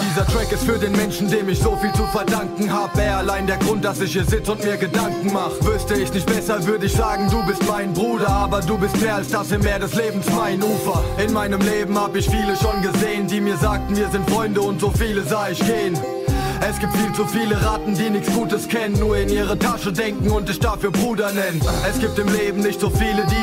Dieser Track ist für den Menschen, dem ich so viel zu verdanken hab. Er allein der Grund, dass ich hier sitz und mir Gedanken mach. Wüsste ich nicht besser, würde ich sagen, du bist mein Bruder. Aber du bist mehr als das im Meer des Lebens, mein Ufer. In meinem Leben hab ich viele schon gesehen, die mir sagten, wir sind Freunde und so viele sah ich gehen. Es gibt viel zu viele Ratten, die nichts Gutes kennen, nur in ihre Tasche denken und dich dafür Bruder nennen. Es gibt im Leben nicht so viele, die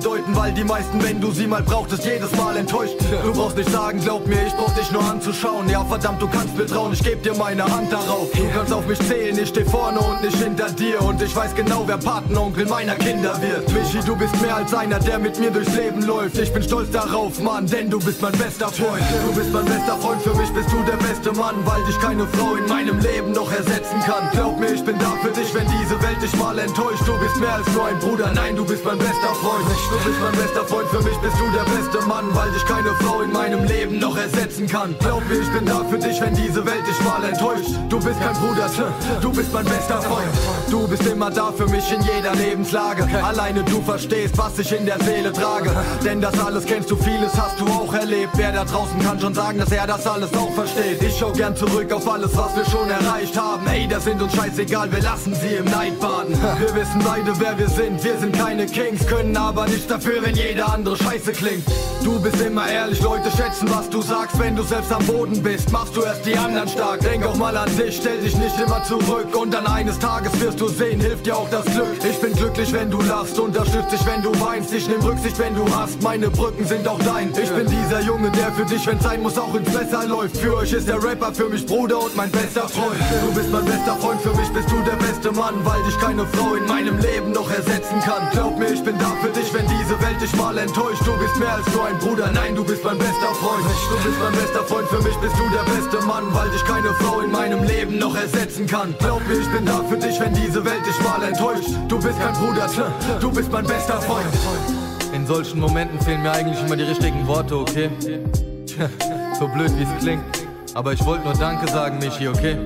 bedeuten, weil die meisten, wenn du sie mal brauchtest, jedes Mal enttäuscht. Du brauchst nicht sagen, glaub mir, ich brauch dich nur anzuschauen. Ja, verdammt, du kannst mir trauen, ich geb dir meine Hand darauf. Du kannst auf mich zählen, ich steh vorne und nicht hinter dir. Und ich weiß genau, wer Patenonkel meiner Kinder wird. Michi, du bist mehr als einer, der mit mir durchs Leben läuft. Ich bin stolz darauf, Mann, denn du bist mein bester Freund. Du bist mein bester Freund, für mich bist du der beste Mann, weil dich keine Frau in meinem Leben noch ersetzen kann. Glaub mir, ich bin da für dich, wenn diese Welt dich mal enttäuscht. Du bist mehr als nur ein Bruder, nein, du bist mein bester Freund. Du bist mein bester Freund, für mich bist du der beste Mann, weil dich keine Frau in meinem Leben noch ersetzen kann. Glaub mir, ich bin da für dich, wenn diese Welt dich mal enttäuscht. Du bist kein Bruder, du bist mein bester Freund. Du bist immer da für mich in jeder Lebenslage. Alleine du verstehst, was ich in der Seele trage. Denn das alles kennst du, vieles hast du auch erlebt. Wer da draußen kann schon sagen, dass er das alles auch versteht. Ich schau gern zurück auf alles, was wir schon erreicht haben. Ey, das sind uns scheißegal, wir lassen sie im Neid baden. Wir wissen beide, wer wir sind. Wir sind keine Kings, können aber nichts dafür, wenn jeder andere scheiße klingt. Du bist immer ehrlich, Leute schätzen, was du sagst. Wenn du selbst am Boden bist, machst du erst die anderen stark. Denk auch mal an dich, stell dich nicht immer zurück. Und dann eines Tages wirst du sehen, hilft dir auch das Glück. Ich bin glücklich, wenn du lachst, unterstütze dich, wenn du weinst. Ich nehm Rücksicht, wenn du hast. Meine Brücken sind auch dein. Ich bin dieser Junge, der für dich, wenn sein muss, auch ins Messer läuft. Für euch ist der Rapper, für mich Bruder und mein bester Freund. Du bist mein bester Freund, für mich bist du der beste Mann, weil dich keine Frau in meinem Leben noch ersetzen kann. Glaub mir, ich bin da für dich, wenn dich mal enttäuscht. Du bist mehr als nur ein Bruder, nein, du bist mein bester Freund. Du bist mein bester Freund, für mich bist du der beste Mann, weil dich keine Frau in meinem Leben noch ersetzen kann. Glaub mir, ich bin da für dich, wenn diese Welt dich mal enttäuscht. Du bist kein Bruder, du bist mein bester Freund. In solchen Momenten fehlen mir eigentlich immer die richtigen Worte, okay? So blöd wie es klingt. Aber ich wollte nur Danke sagen, Michi, okay?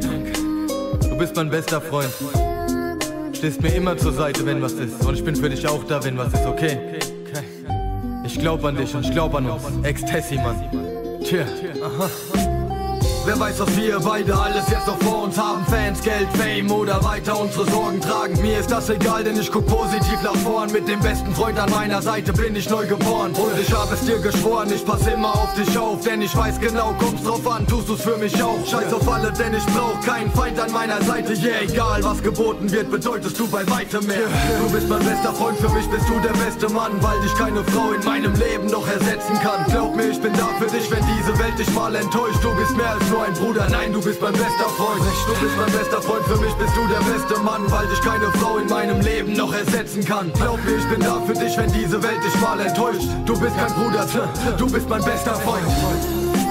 Du bist mein bester Freund. Stehst mir immer zur Seite, wenn was ist. Und ich bin für dich auch da, wenn was ist, okay? Ich glaub an dich und ich glaub an uns. Ecstasy, Mann. Tja, aha. Wer weiß, was wir beide alles jetzt noch vor uns haben. Fans, Geld, Fame oder weiter unsere Sorgen tragen. Mir ist das egal, denn ich guck positiv nach vorn. Mit dem besten Freund an meiner Seite bin ich neu geboren. Und ich hab es dir geschworen, ich pass immer auf dich auf. Denn ich weiß genau, kommst drauf an, tust du's für mich auch. Scheiß auf alle, denn ich brauch keinen Feind an meiner Seite. Yeah, egal was geboten wird, bedeutest du bei weitem mehr. Du bist mein bester Freund, für mich bist du der beste Mann. Weil dich keine Frau in meinem Leben noch ersetzen kann. Glaub mir, ich bin da für dich, wenn diese Welt dich mal enttäuscht. Du bist mehr als nur ein Bruder, nein, du bist mein bester Freund. Du bist mein bester Freund, für mich bist du der beste Mann, weil dich keine Frau in meinem Leben noch ersetzen kann. Glaub mir, ich bin da für dich, wenn diese Welt dich mal enttäuscht. Du bist kein Bruder, du bist mein bester Freund.